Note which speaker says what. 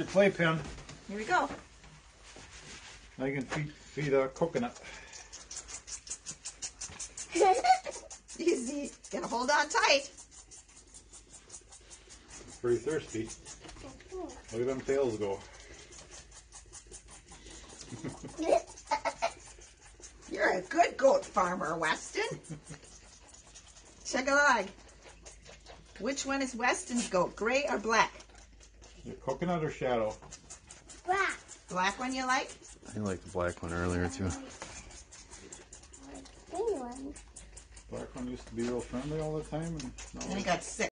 Speaker 1: Your playpen.
Speaker 2: Here we go.
Speaker 1: Now you can feed, feed a coconut.
Speaker 2: Easy. Gotta hold on tight.
Speaker 1: Pretty thirsty. Look at them tails go.
Speaker 2: You're a good goat farmer, Weston. Check a leg. Which one is Weston's goat, gray or black?
Speaker 1: Your coconut or shadow?
Speaker 3: Black.
Speaker 2: Black one you like?
Speaker 4: I like the black one earlier too.
Speaker 3: Green one.
Speaker 1: Black one used to be real friendly all the time, and now
Speaker 2: And he got sick.